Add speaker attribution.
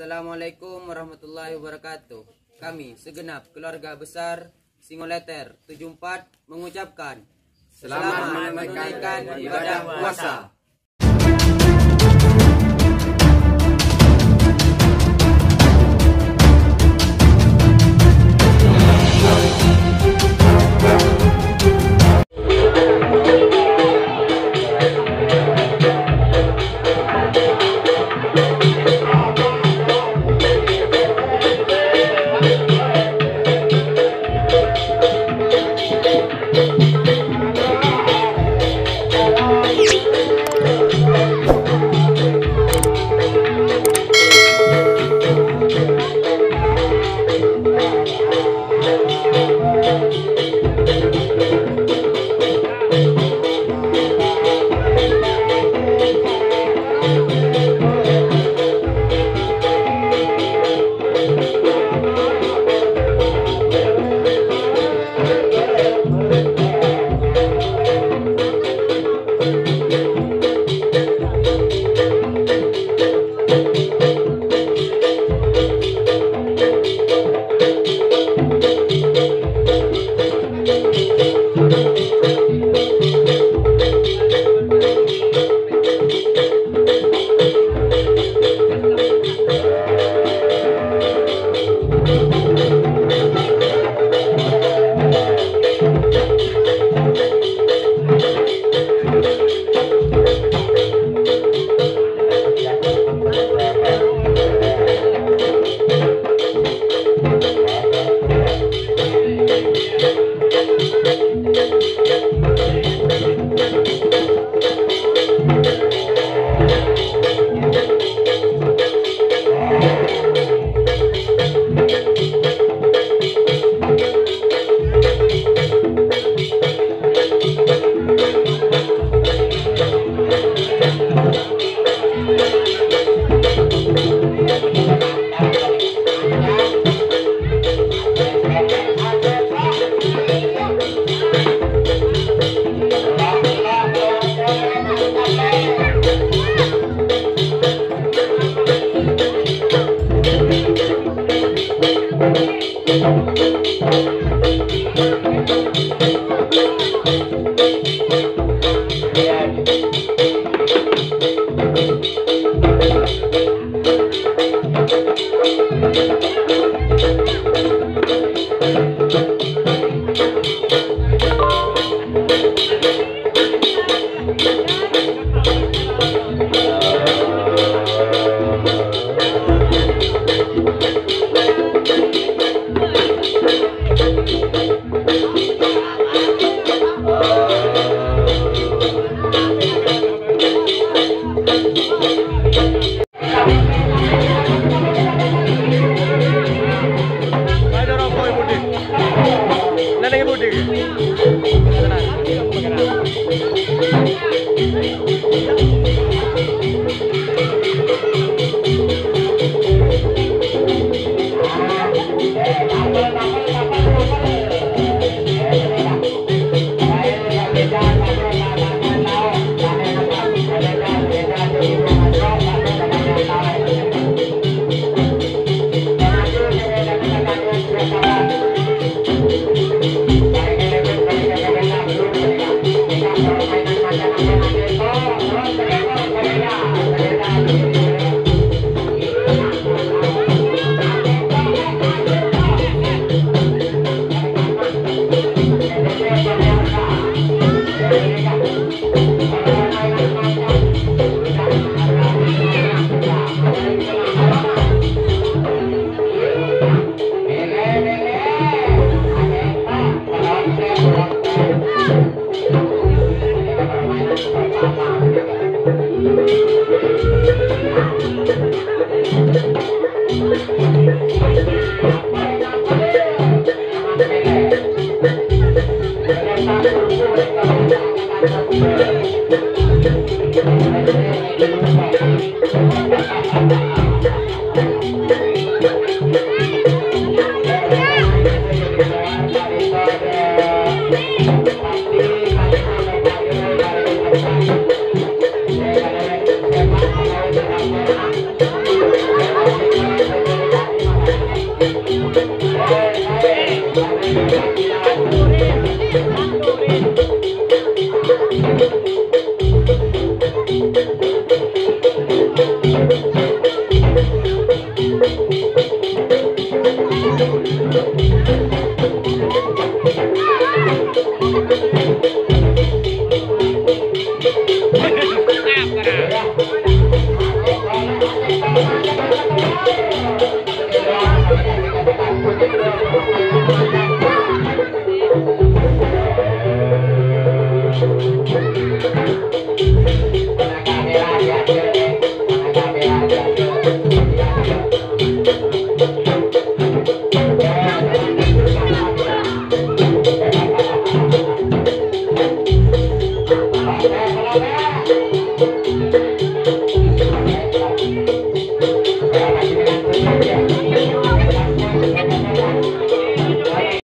Speaker 1: Assalamualaikum warahmatullahi wabarakatuh. Kami segenap keluarga besar Singoleter 74 mengucapkan
Speaker 2: Selamat menunaikan ibadah puasa.